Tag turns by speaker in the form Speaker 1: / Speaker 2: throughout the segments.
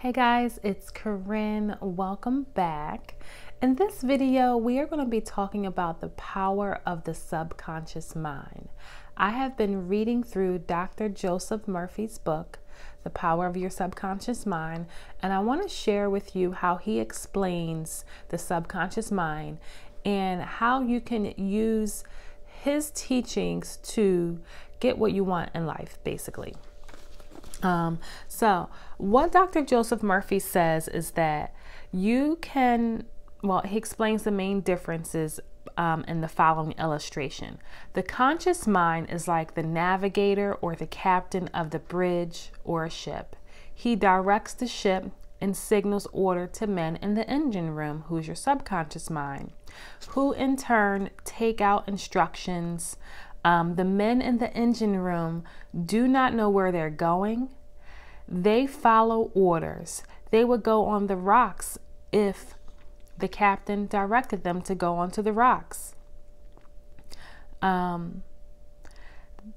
Speaker 1: Hey guys, it's Koren. Welcome back. In this video, we are going to be talking about the power of the subconscious mind. I have been reading through Dr. Joseph Murphy's book, The Power of Your Subconscious Mind, and I want to share with you how he explains the subconscious mind and how you can use his teachings to get what you want in life, basically. Um, so, what Dr. Joseph Murphy says is that you can, well, he explains the main differences um, in the following illustration. The conscious mind is like the navigator or the captain of the bridge or a ship. He directs the ship and signals order to men in the engine room, who's your subconscious mind, who in turn take out instructions um, the men in the engine room do not know where they're going. They follow orders. They would go on the rocks if the captain directed them to go onto the rocks. Um,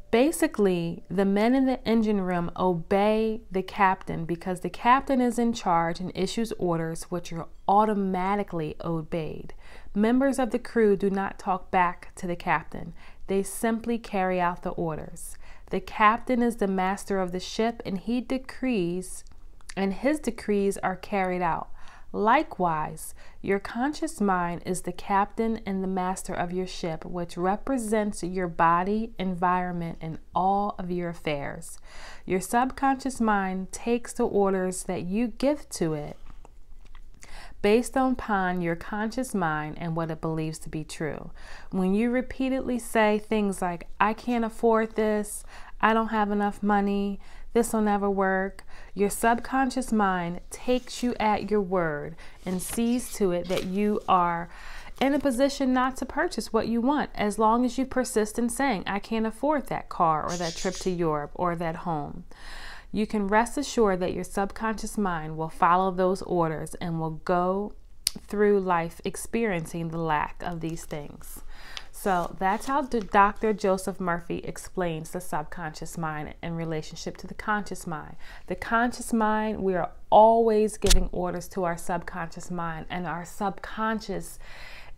Speaker 1: basically, the men in the engine room obey the captain because the captain is in charge and issues orders which are automatically obeyed. Members of the crew do not talk back to the captain. They simply carry out the orders. The captain is the master of the ship and he decrees, and his decrees are carried out. Likewise, your conscious mind is the captain and the master of your ship, which represents your body, environment, and all of your affairs. Your subconscious mind takes the orders that you give to it based upon your conscious mind and what it believes to be true. When you repeatedly say things like, I can't afford this, I don't have enough money, this will never work, your subconscious mind takes you at your word and sees to it that you are in a position not to purchase what you want as long as you persist in saying, I can't afford that car or that trip to Europe or that home you can rest assured that your subconscious mind will follow those orders and will go through life experiencing the lack of these things. So that's how Dr. Joseph Murphy explains the subconscious mind in relationship to the conscious mind. The conscious mind, we are always giving orders to our subconscious mind, and our subconscious,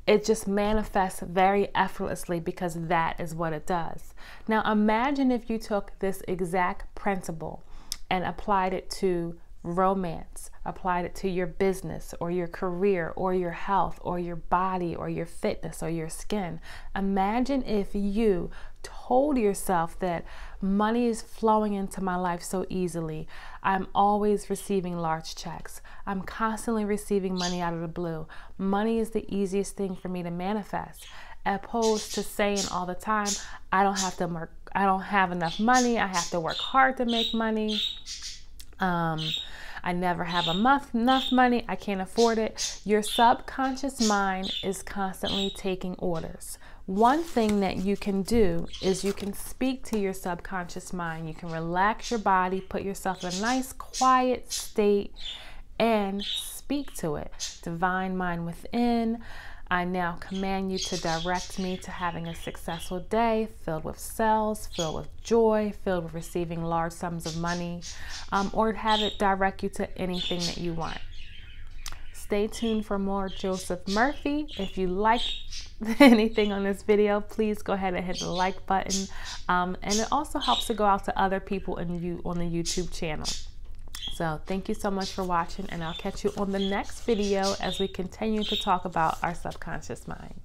Speaker 1: it just manifests very effortlessly because that is what it does. Now, imagine if you took this exact principle and applied it to romance, applied it to your business or your career or your health or your body or your fitness or your skin. Imagine if you told yourself that money is flowing into my life so easily. I'm always receiving large checks. I'm constantly receiving money out of the blue. Money is the easiest thing for me to manifest opposed to saying all the time, I don't have to work, I don't have enough money, I have to work hard to make money. Um, I never have enough, enough money, I can't afford it. Your subconscious mind is constantly taking orders. One thing that you can do is you can speak to your subconscious mind. You can relax your body, put yourself in a nice, quiet state, and speak to it. Divine mind within. I now command you to direct me to having a successful day filled with sales, filled with joy, filled with receiving large sums of money, um, or have it direct you to anything that you want. Stay tuned for more Joseph Murphy. If you like anything on this video, please go ahead and hit the like button. Um, and it also helps to go out to other people in you on the YouTube channel. So thank you so much for watching and I'll catch you on the next video as we continue to talk about our subconscious mind.